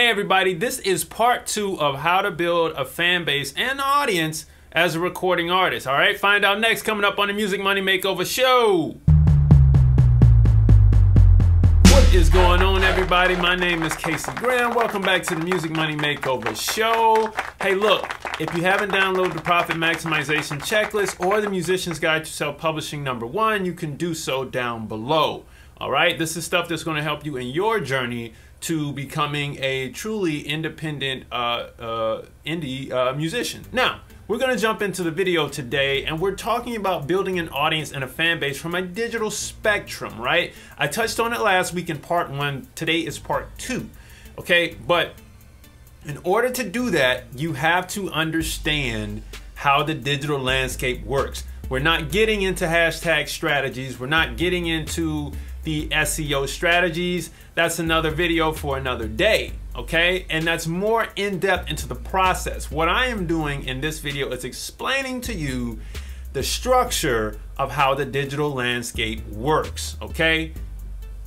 Hey everybody, this is part two of how to build a fan base and audience as a recording artist. All right, find out next coming up on the Music Money Makeover Show. What is going on, everybody? My name is Casey Graham. Welcome back to the Music Money Makeover Show. Hey, look, if you haven't downloaded the Profit Maximization Checklist or the Musician's Guide to Self Publishing number one, you can do so down below. All right, this is stuff that's going to help you in your journey to becoming a truly independent uh, uh, indie uh, musician. Now, we're gonna jump into the video today and we're talking about building an audience and a fan base from a digital spectrum, right? I touched on it last week in part one, today is part two, okay? But in order to do that, you have to understand how the digital landscape works. We're not getting into hashtag strategies, we're not getting into the SEO strategies. That's another video for another day, okay? And that's more in depth into the process. What I am doing in this video is explaining to you the structure of how the digital landscape works, okay?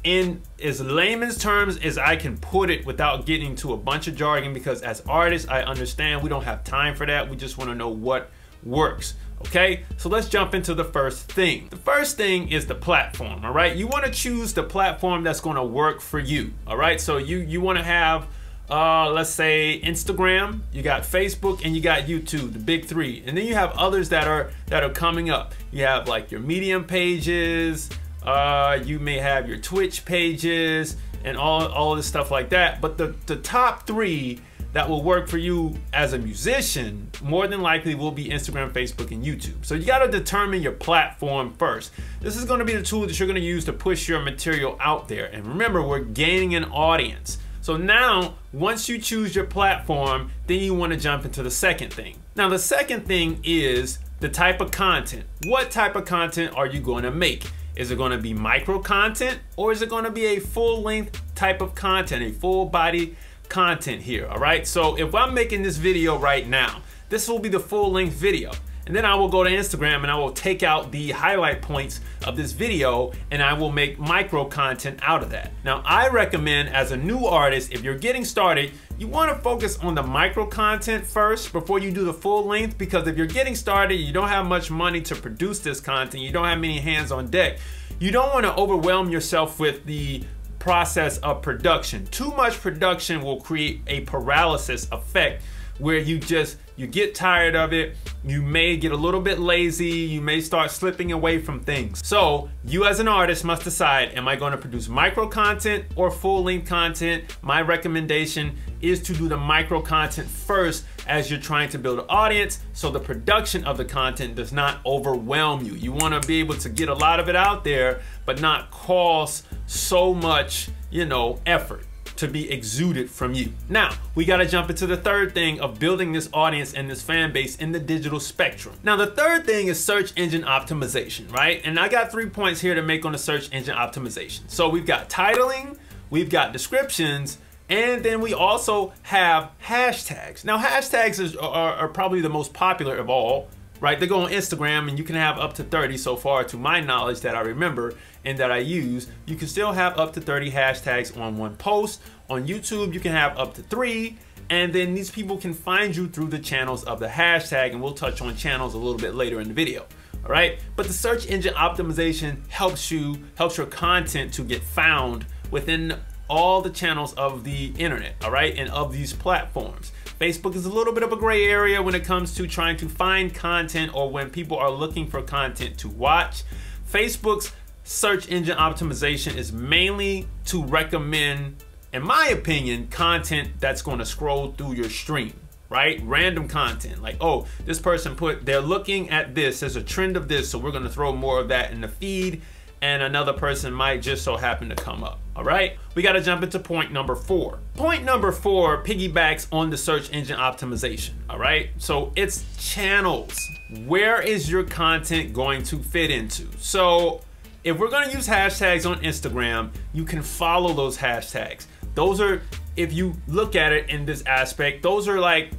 in as layman's terms as I can put it without getting into a bunch of jargon because as artists, I understand we don't have time for that. We just want to know what works. Okay, so let's jump into the first thing. The first thing is the platform, all right? You wanna choose the platform that's gonna work for you, all right? So you, you wanna have, uh, let's say Instagram, you got Facebook, and you got YouTube, the big three. And then you have others that are, that are coming up. You have like your Medium pages, uh, you may have your Twitch pages, and all, all this stuff like that. But the, the top three that will work for you as a musician more than likely will be Instagram, Facebook, and YouTube. So you got to determine your platform first. This is going to be the tool that you're going to use to push your material out there. And remember, we're gaining an audience. So now, once you choose your platform, then you want to jump into the second thing. Now, the second thing is the type of content. What type of content are you going to make? Is it going to be micro content or is it going to be a full length type of content, a full body content here, all right? So if I'm making this video right now, this will be the full length video. And then I will go to Instagram and I will take out the highlight points of this video and I will make micro content out of that. Now I recommend as a new artist, if you're getting started, you wanna focus on the micro content first before you do the full length because if you're getting started, you don't have much money to produce this content, you don't have many hands on deck, you don't wanna overwhelm yourself with the process of production. Too much production will create a paralysis effect where you just you get tired of it. You may get a little bit lazy. You may start slipping away from things. So you as an artist must decide am i going to produce micro content or full length content? My recommendation is to do the micro content first as you're trying to build an audience so the production of the content does not overwhelm you. You want to be able to get a lot of it out there but not cost so much you know effort to be exuded from you. Now, we gotta jump into the third thing of building this audience and this fan base in the digital spectrum. Now, the third thing is search engine optimization, right? And I got three points here to make on the search engine optimization. So we've got titling, we've got descriptions, and then we also have hashtags. Now, hashtags is, are, are probably the most popular of all right? They go on Instagram and you can have up to 30 so far to my knowledge that I remember and that I use. You can still have up to 30 hashtags on one post. On YouTube, you can have up to three. And then these people can find you through the channels of the hashtag and we'll touch on channels a little bit later in the video. All right, but the search engine optimization helps you, helps your content to get found within all the channels of the internet, all right, and of these platforms. Facebook is a little bit of a gray area when it comes to trying to find content or when people are looking for content to watch. Facebook's search engine optimization is mainly to recommend, in my opinion, content that's going to scroll through your stream right? Random content. Like, oh, this person put, they're looking at this, there's a trend of this, so we're gonna throw more of that in the feed and another person might just so happen to come up. All right, we got to jump into point number four. Point number four piggybacks on the search engine optimization. All right, so it's channels. Where is your content going to fit into? So, if we're going to use hashtags on Instagram, you can follow those hashtags. Those are, if you look at it in this aspect, those are like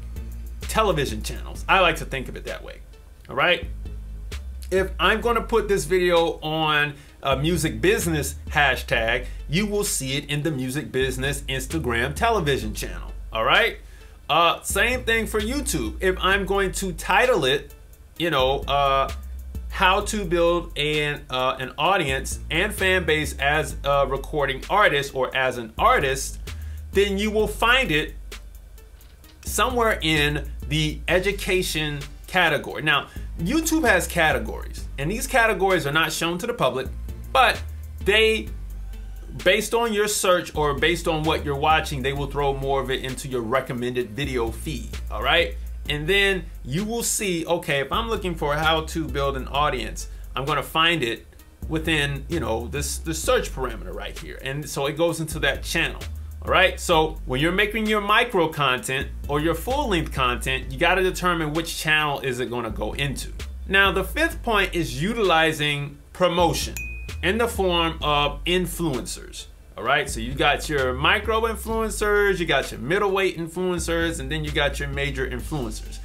television channels. I like to think of it that way. All right. If I'm going to put this video on a music business hashtag, you will see it in the music business Instagram television channel. All right. Uh, same thing for YouTube. If I'm going to title it, you know, uh, how to build an uh, an audience and fan base as a recording artist or as an artist, then you will find it somewhere in the education category. Now, YouTube has categories, and these categories are not shown to the public, but they based on your search or based on what you're watching, they will throw more of it into your recommended video feed. All right. And then you will see, okay, if I'm looking for how to build an audience, I'm to find it within, you know, this the search parameter right here. And so it goes into that channel. All right. So when you're making your micro content or your full length content, you got to determine which channel is it to go into. Now, the fifth point is utilizing promotion in the form of influencers. All right, so you got your micro influencers, you got your middleweight influencers, and then you got your major influencers.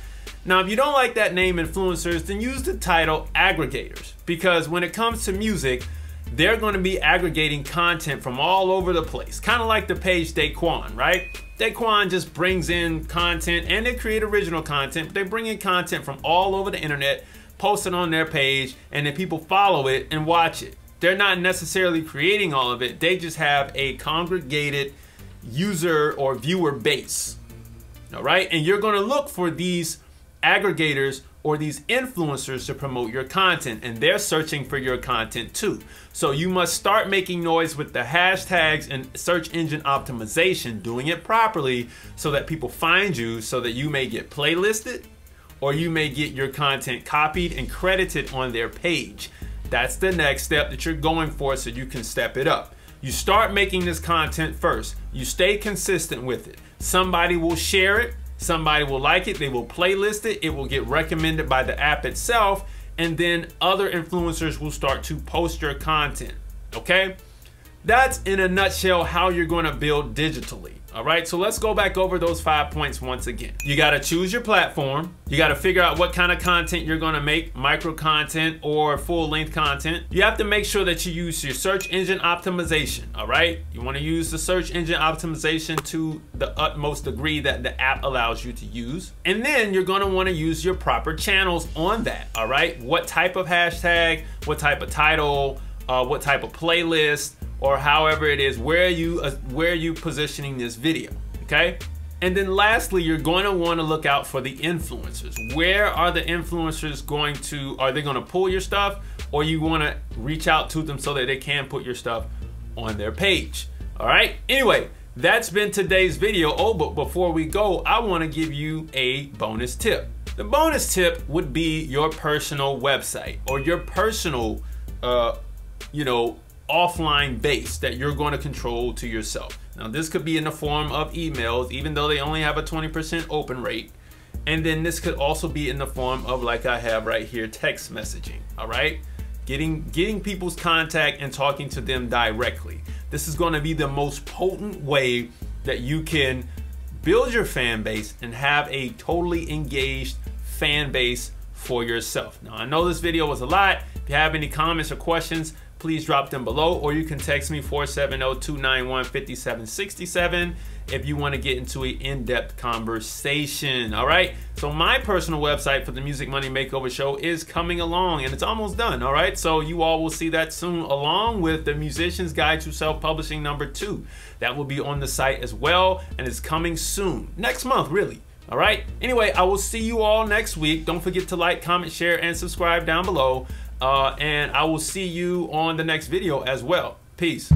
Now, if you don't like that name influencers, then use the title aggregators because when it comes to music, they're going to be aggregating content from all over the place. Kind of like the page Daquan, right? Daquan just brings in content and they create original content, but they bring in content from all over the internet, post it on their page, and then people follow it and watch it they're not necessarily creating all of it. They just have a congregated user or viewer base. All right. And you're going to look for these aggregators or these influencers to promote your content and they're searching for your content too. So you must start making noise with the hashtags and search engine optimization, doing it properly so that people find you so that you may get playlisted or you may get your content copied and credited on their page. That's the next step that you're going for so you can step it up. You start making this content first. You stay consistent with it. Somebody will share it, somebody will like it, they will playlist it, it will get recommended by the app itself, and then other influencers will start to post your content. Okay? That's in a nutshell how you're going to build digitally. All right, so let's go back over those five points once again. You got to choose your platform. You got to figure out what kind of content you're to make, micro content or full length content. You have to make sure that you use your search engine optimization. All right, you want to use the search engine optimization to the utmost degree that the app allows you to use. And then you're want to use your proper channels on that. All right, what type of hashtag, what type of title, uh, what type of playlist, or however it is where you uh, where you positioning this video okay? And then lastly you're going to want to look out for the influencers. Where are the influencers going to are they going to pull your stuff or you want to reach out to them so that they can put your stuff on their page all right? Anyway that's been today's video. Oh but before we go i want to give you a bonus tip. The bonus tip would be your personal website or your personal uh you know offline base that you're going to control to yourself. Now, this could be in the form of emails, even though they only have a 20% open rate. And then this could also be in the form of, like I have right here, text messaging. All right, getting getting people's contact and talking to them directly. This is going to be the most potent way that you can build your fan base and have a totally engaged fan base for yourself. Now, I know this video was a lot. If you have any comments or questions, please drop them below or you can text me 470-291-5767 if you want to get into an in-depth conversation all right? So my personal website for the music money makeover show is coming along and it's almost done all right? So you all will see that soon along with the musician's guide to self-publishing number two. That will be on the site as well and it's coming soon next month really all right? Anyway i will see you all next week. Don't forget to like comment share and subscribe down below uh, and I will see you on the next video as well. Peace.